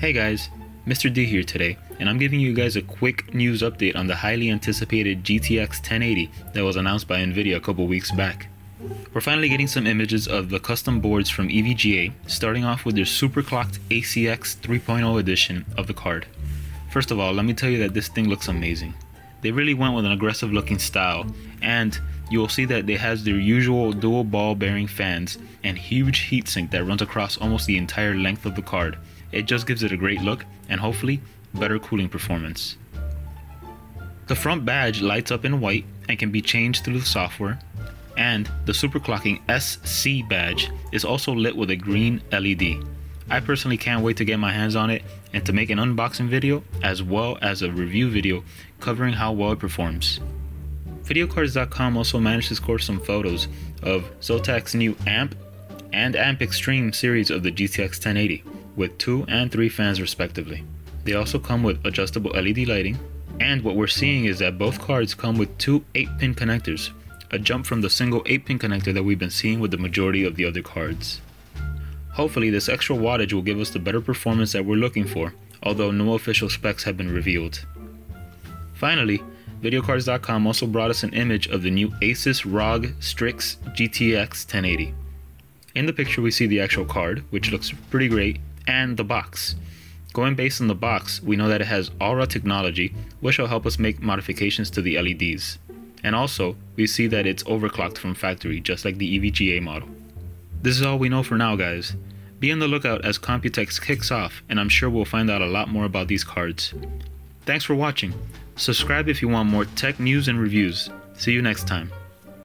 Hey guys, Mr. D here today, and I'm giving you guys a quick news update on the highly anticipated GTX 1080 that was announced by Nvidia a couple weeks back. We're finally getting some images of the custom boards from EVGA, starting off with their superclocked ACX 3.0 edition of the card. First of all, let me tell you that this thing looks amazing. They really went with an aggressive looking style, and you will see that it has their usual dual ball bearing fans and huge heatsink that runs across almost the entire length of the card. It just gives it a great look and hopefully better cooling performance. The front badge lights up in white and can be changed through the software, and the superclocking SC badge is also lit with a green LED. I personally can't wait to get my hands on it and to make an unboxing video as well as a review video covering how well it performs. Videocardz.com also managed to score some photos of Zotac's new AMP and AMP Extreme series of the GTX 1080 with 2 and 3 fans respectively. They also come with adjustable LED lighting, and what we're seeing is that both cards come with two 8-pin connectors, a jump from the single 8-pin connector that we've been seeing with the majority of the other cards. Hopefully this extra wattage will give us the better performance that we're looking for, although no official specs have been revealed. Finally, Videocardz.com also brought us an image of the new Asus ROG Strix GTX 1080. In the picture we see the actual card, which looks pretty great, and the box. Going based on the box, we know that it has Aura technology, which will help us make modifications to the LEDs. And also, we see that it's overclocked from factory, just like the EVGA model. This is all we know for now, guys. Be on the lookout as Computex kicks off, and I'm sure we'll find out a lot more about these cards. Thanks for watching. Subscribe if you want more tech news and reviews. See you next time.